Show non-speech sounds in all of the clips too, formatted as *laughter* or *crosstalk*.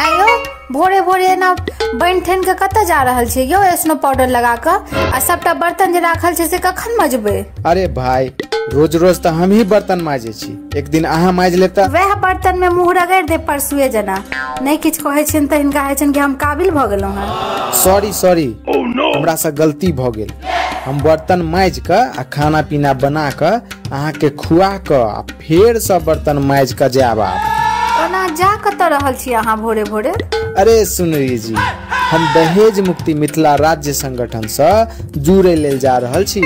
आयो भोरे भोरे ना बनि ठन के कतऽ जा रहल छियै? यौ स्नो पाउडर लगा कऽ आ सबटा बर्तन जे राखल छै से कखन मजबै? अरे भाई रोज रोज तऽ हम ही बर्तन माजे छी। एक दिन अहाँ माजि लेब तऽ वएह बर्तन में मुँह रगड़ि दे परसुए जना। नहि किछु कहै छियनि तऽ हिनका होइ छनि कि हम काबिल भऽ गेलहुँ हेँ। सॉरी सॉरी हमरा से गलती भऽ गेल। हम बर्तन माजि कऽ आ खाना पीना बना कऽ अहाँके खुआ कऽ आ फेर सब बर्तन माजि कऽ जायब आब। ओना जा कतऽ रहल छी अहाँ भोरे भोरे? अरे सुनरी जी हम दहेज मुक्ति मिथिला राज्य संगठन सँ जुड़े लेल जा रहल छी।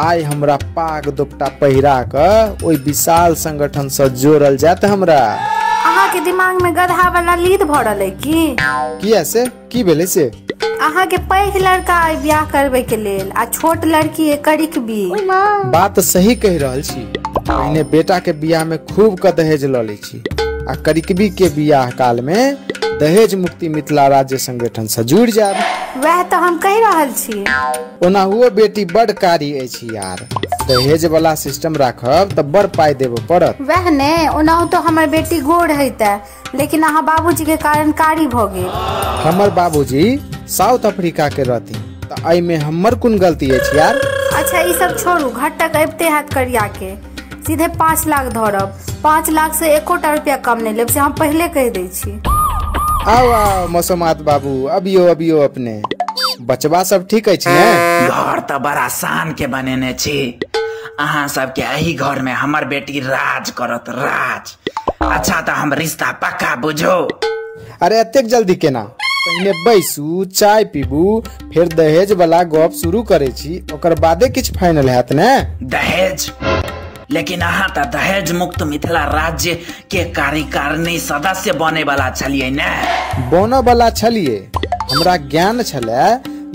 आइ हमरा पाग दुपट्टा पहिरा कऽ ओहि विशाल संगठन सँ जोड़ल जायत हमरा। अहाँके दिमाग में गधा वाला लीद भरल अइ की? किया से? की भेलै से? अहाँके पैघ लड़का अइ बियाह करबै के लेल आ छोट लड़की अइ करिक भी बात सही कहि रहल छी। पहिने बेटा के बियाह में खूब क दहेज लऽ लै छी। आ करिकबी के बियाह काल में दहेज मुक्ति मिथिला राज्य संगठन से जुड़ जायब वह तऽ हम कहि रहल छी ओना हुओ बेटी बड कारी अछि यार। दहेज वाला सिस्टम राखब तऽ बड़ पाइ देबऽ पड़त। वएह ने ओनाहु तो हमर बेटी गोर हैते लेकिन अहाँ बाबूजी के कारण कारी भऽ गेल। हमर बाबूजी साउथ अफ्रीका के रहथिन तऽ एहिमे हमर कोन गलती अछि यार? अच्छा ई सब छोड़ू घटक अबिते हैत करिया के सीधे पाँच लाख धरब। पाँच लाख से एकोटा रुपया कम नहीं लेब से हम पहले कह दै छी। आओ आओ मौसमात बाबू अबियो अबियो अपने। बचबा सब ठीक अछि ने? घर तऽ बड़ा शान के बनेने छी। अहाँ सबके एही घर में हमर बेटी राज करत राज। अच्छा तऽ हम रिश्ता पक्का बुझो। अरे एतेक जल्दी केना? पहिने बैसू चाय पीबू फिर दहेज वाला गप शुरू करे छी ओकर बादे किछु फाइनल हैत ने? दहेज? लेकिन अहाँ तऽ दहेज मुक्त मिथिला राज्य के कार्यकारिणी सदस्य बने वाला छलियै ने। बनऽ वाला छलिए हमरा ज्ञान छलै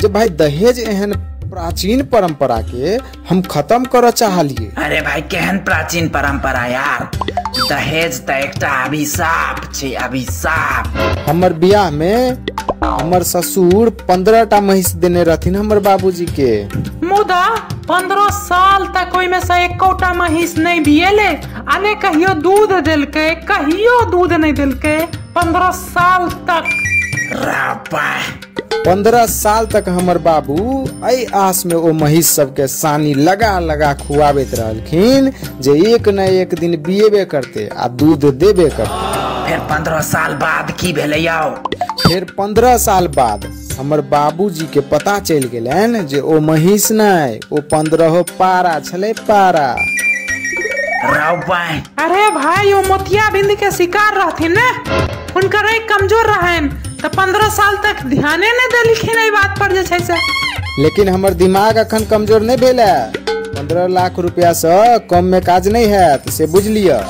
जे भाई दहेज एहन प्राचीन परंपरा के हम खत्म कर चाहलिए अरे भाई केहन प्राचीन परंपरा यार? दहेज तऽ एकटा अभिशाप छै अभिशाप। हमर बियाह में हमर ससुर पंद्रह टा महिष देने रहथिन हमर बाबूजी के मुदा पंद्रह साल तक ओहिमे से एकोटा महिष नहीं बिएले आ ने कहियो दूध देलकै कहियो दूध नहीं देलकै। पंद्रह साल तक। रापा। पंद्रह साल तक हमर बाबू एहि आस में ओ महिष सबके सानी लगा लगा खुआबैत रहलखिन जे एक न एक दिन बिएबे करते आ दूध देबे करते। फिर पंद्रह साल बाद की भेलै फिर पंद्रह साल बाद हमर बाबूजी के पता चलि गेलनि जे ओ महिष नहि ओ पंद्रह पारा छलै पारा। रापाय अरे भाई वो मोतिया बिंद के शिकार रहथिन ने। हुनकर एक कमज़ोर रहन तो पंद्रह साल तक ध्याने नहीं देलखिन बात पर जे से। लेकिन हमर दिमाग अखन कमज़ोर नहीं भेल। है पंद्रह लाख रुपया से कम में काज नहीं हैत से बुझ लिअ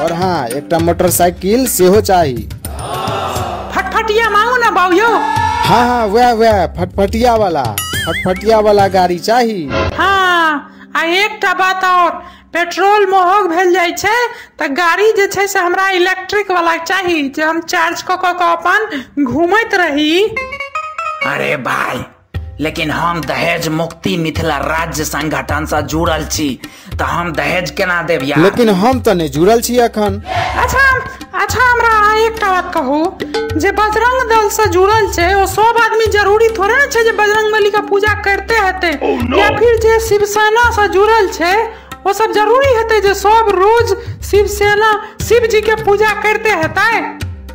और हाँ एक मोटरसाइकिल सेहो चाही। फटफटिया मांगू ना बाबू यो हाँ हाँ वह वह फटफटिया वाला। फटफटिया वाला गाड़ी चाहिए हाँ आ एकटा बात और पेट्रोल महग भेल जाइ छै तऽ गाड़ी जे छै से हमरा इलेक्ट्रिक वाला चाहिए जे हम चार्ज कऽ कऽ अपन घूमैत रही। अरे भाई लेकिन हम दहेज मुक्ति मिथिला राज्य संगठन से जुड़ल छी। तऽ हम दहेज केना देब यार? लेकिन हम तऽ नहि जुड़ल छी अखन अच्छा अच्छा हमरा अहाँ एकटा बात कहू जे बजरंग दल से जुड़ल छै ओ सब आदमी ज़रूरी थोड़े ने छै जे बजरंग बली का पूजा करते हेतै? या फिर जे शिवसेना से जुड़ल छै वो सब ज़रूरी हेतै जे सब रोज शिवसेना शिव जी के पूजा करते हेतै?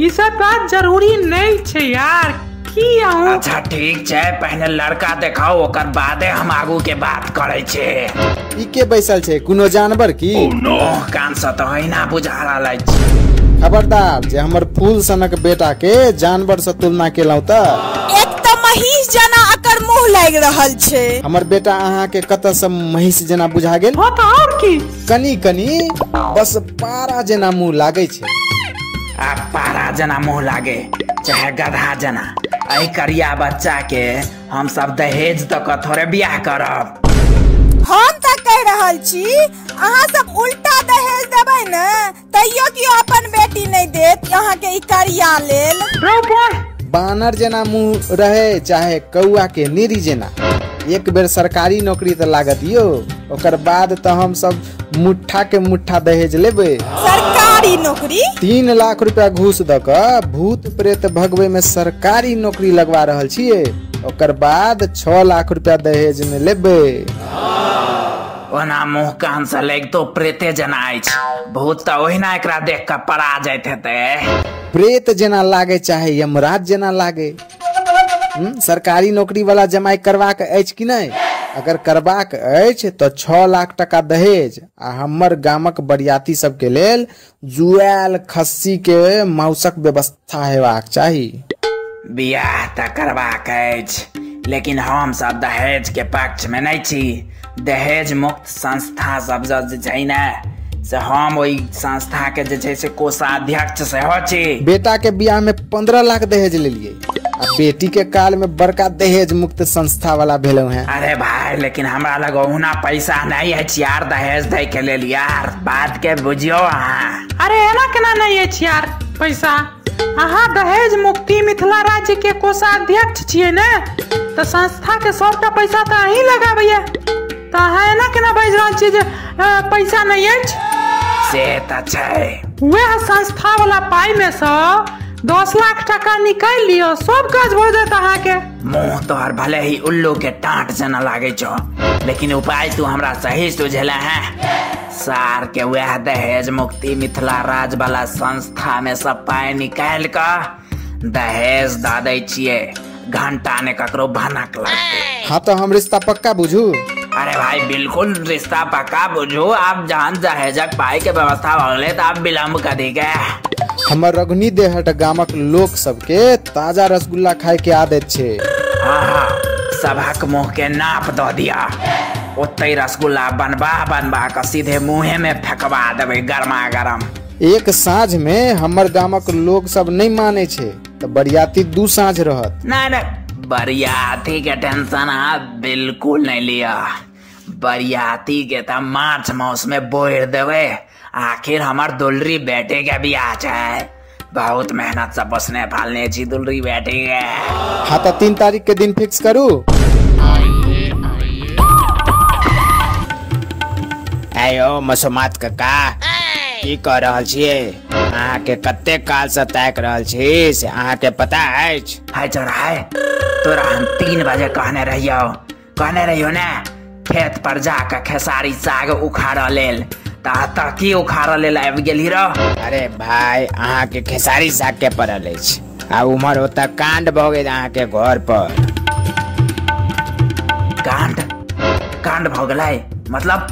ई सब बात ज़रूरी नहीं छे यार। की अच्छा ठीक छै पहले लड़का देखाओ ओकर बादे हम आगू के बात करे छै। ई के बैसल छै कोनो जानवर की? ओह कान से तो अहिना बुझा रहल अछि खबरदार जे हमर फूल सनक बेटा के जानवर से तुलना केलहुं तऽ? एक तऽ महिष जेना एकर मुँह लागि रहल छै। हमर बेटा अहाँ के कतऽ से महिष जेना बुझा गेल? हाँ तो और की? कनी कनी बस पारा जेना मुँह लागे छै। आ पारा जना मुँह लागे चाहे गधा जना। एहि करिया बच्चा के हम सब दहेज कऽ थोड़े बियाह करब। हम तऽ कह रहल छी अहाँ सब उल्टा दहेज देबै ने तैयो केओ अपन बेटी नहि देत अहाँके ई करिया लेल? बानर जेना मुँह रहे चाहे कौआ के निरी जेना। एक बेर सरकारी नौकरी तऽ लागत यौ ओकर बाद तऽ हम सब मुट्ठा के मुट्ठा दहेज लेबै। सरकारी नौकरी? तीन लाख रुपया घूस द भूत प्रेत भगवे में सरकारी नौकरी लगवा रहल छिए ओकर बाद छह लाख रुपया दहेज में लेबे। ओना मुँह कान से लग तो प्रेते जना भूत तऽ ओहिना एकरा देख कऽ पड़ा जाइत हेतै। प्रेत जेना लागे चाहे यमराज जेना लागे। हम्म, सरकारी नौकरी वाला जमाई करबाक अछि कि नहि? अगर करबाक अछि तऽ लाख टका दहेज, आ हमर गामक बरियाती सबके लेल जुआल खस्सी के माउसक व्यवस्था हेबाक चाही। बियाह त करबाक अछि, लेकिन हम सब दहेज के पक्ष में नहीं छी। दहेज मुक्त संस्था सब जे छै से हम ओहि संस्था के जे छै से कोषाध्यक्ष सेहो छी। बेटा के बियाह में पंद्रह लाख दहेज लेलिए आ बेटी के काल में बड़का दहेज मुक्त संस्था वाला भेलौ हैं। अरे भाई लेकिन हमरा लग ओहुना पैसा नहीं अछि यार दहेज दे के लेल यार। बात के बुझियो अहाँ। अरे एना केना नहीं अछि यार पैसा? अहाँ दहेज मुक्ति मिथिला राज्य के कोषाध्यक्ष छियै ने? तऽ संस्था के सबटा पैसा तऽ अहीं लगाबैया तऽ अहाँ एना केना बाजि रहल छियै जे पैसा नहीं अछि? से तऽ छै वएह संस्था वाला पाई में से दस लाख टका निकालि लियो सब काज भऽ जायत अहाँके मुँह तोहर भले ही उल्लू के टांट जेना लागे छो लेकिन उपाय तू हमरा सही सुझेला है। सार के वह दहेज मुक्ति मिथिला राज वाला संस्था में सब पाई निकाल कऽ दहेज दऽ दै छियै घंटा ने ककरो भनक लगतै। हाँ तो हम रिश्ता पक्का बुझू? अरे भाई बिल्कुल रिश्ता पक्का बुझू। आप जहाँ दहेजक पाई के व्यवस्था भऽ गेलै तऽ आप विलम्ब कथी के हमर रघुनी देहट गामक लोक सबके ताज़ा रसगुल्ला खाए के आदत छे। हाँ हाँ सबक मुँह के नाप दऽ दिया। ओते रसगुल्ला बनबा बनबा कऽ सीधे मुंहे में फेंकवा देवे गरमा गरम एक साँझ में हमर गामक लोग सब नहीं माने छै तऽ बरियाती दू साँझ रहत। नहीं नहीं बरियाती के टेंशन आप बिल्कुल नहीं लिया। बरियाती के तऽ मार्च मास में बोर देवे। आखिर हमर दुलरी बेटे के बियाह छै बहुत मेहनत से पोसने पालने छी दुलरी बेटे के हाँ तऽ तीन तारीख के दिन फिक्स करू? आयो मसुमात कका। की कह रहल छियै? अहाँके कते काल से ताक रहल छी से अहाँके पता अछि? हाय चौराहे। तोरा हम तीन बजे कहने रहियो। कहने रहियो ने खेत पर जाके खेसारी साग उखाड़ लेल। ता की उखाड़ लेल आबि गेली रह अरे भाई अहाँके खेसारी साग के पड़ल अछि। आ उमर ओतऽ कांड भऽ गेल अहाँके घर पर। कांड? कांड भऽ गेलै? मतलब?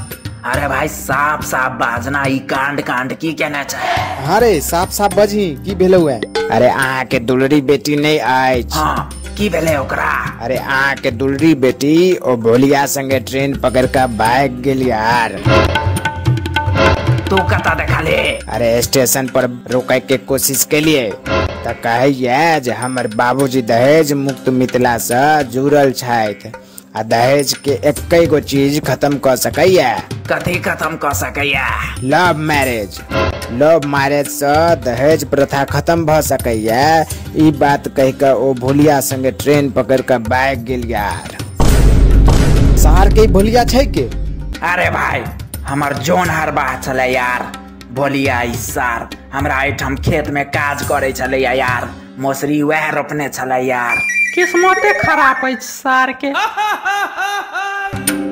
अरे भाई साफ़ साफ़ बाजना ई कांड कांड की केने छै? हाँ रे साफ़ साफ़ बजही की भेलौ है? अरे अहाँके दुलरी बेटी नहीं अछि। हाँ। की भेलै ओकरा। अरे आ के दुलरी बेटी ओ भोलिया संगे ट्रेन पकड़ का भाग गेल यार। तू कता देखा ले? अरे स्टेशन पर रोके के कोशिश के लिए तो कहे ये जे हमर बाबूजी दहेज मुक्त मिथिला से जुड़ल छथि। दहेज के एकै गो चीज़ खत्म कर सकैया? कथी खत्म कऽ सकैया? लव मैरिज लव मैरिज से दहेज प्रथा खत्म भ सकैया। ई बात कहि कऽ ओ भोलिया संगे ट्रेन पकड़ के भाग गेल यार। शहर के भोलिया छै के? अरे भाई हमर जोन हरबा छलै यार। बोलिया ई सार हमरा एहिठाम खेत में काज करे छलैया यार। मौसरी वएह रोपने छलै यार। किस्मते खराब अछि सार के *laughs*